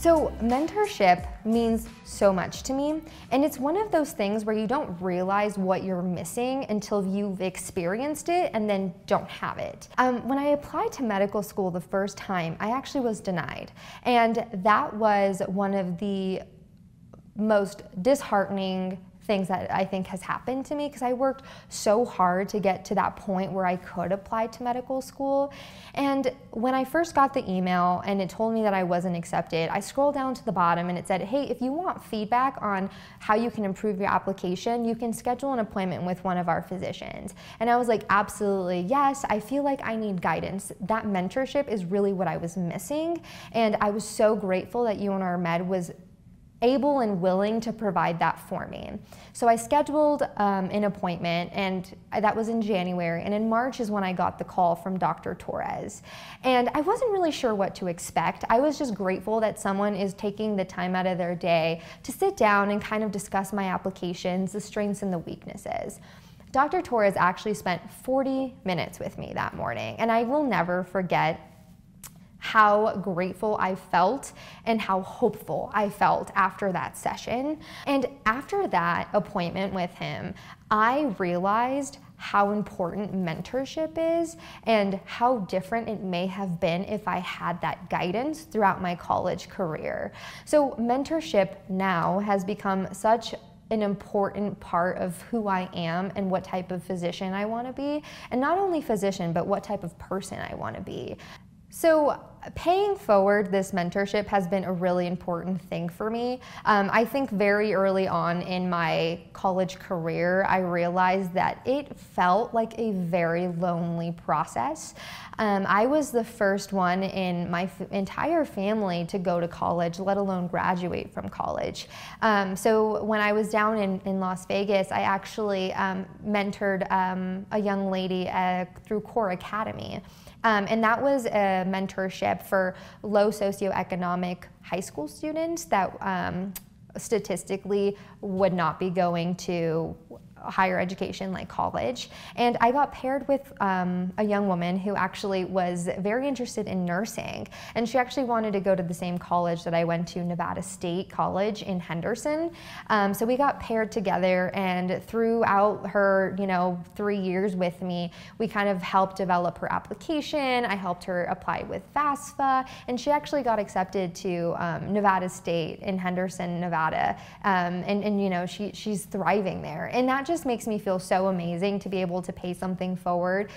So, mentorship means so much to me, and it's one of those things where you don't realize what you're missing until you've experienced it and then don't have it. Um, when I applied to medical school the first time, I actually was denied, and that was one of the most disheartening things that I think has happened to me because I worked so hard to get to that point where I could apply to medical school. And when I first got the email and it told me that I wasn't accepted, I scrolled down to the bottom and it said, hey, if you want feedback on how you can improve your application, you can schedule an appointment with one of our physicians. And I was like, absolutely, yes. I feel like I need guidance. That mentorship is really what I was missing. And I was so grateful that UNR Med was able and willing to provide that for me. So I scheduled um, an appointment, and that was in January. And in March is when I got the call from Dr. Torres. And I wasn't really sure what to expect. I was just grateful that someone is taking the time out of their day to sit down and kind of discuss my applications, the strengths and the weaknesses. Dr. Torres actually spent 40 minutes with me that morning, and I will never forget how grateful I felt and how hopeful I felt after that session. And after that appointment with him, I realized how important mentorship is and how different it may have been if I had that guidance throughout my college career. So, mentorship now has become such an important part of who I am and what type of physician I want to be. And not only physician, but what type of person I want to be. So, paying forward this mentorship has been a really important thing for me. Um, I think very early on in my college career, I realized that it felt like a very lonely process. Um, I was the first one in my entire family to go to college, let alone graduate from college. Um, so when I was down in, in Las Vegas, I actually um, mentored um, a young lady uh, through Core Academy. Um, and that was a mentorship for low socioeconomic high school students that um, statistically would not be going to higher education like college. And I got paired with um, a young woman who actually was very interested in nursing. And she actually wanted to go to the same college that I went to, Nevada State College in Henderson. Um, so we got paired together, and throughout her, you know, three years with me, we kind of helped develop her application. I helped her apply with FAFSA, and she actually got accepted to um, Nevada State in Henderson, Nevada. Um, and, and, you know, she, she's thriving there. And that just makes me feel so amazing to be able to pay something forward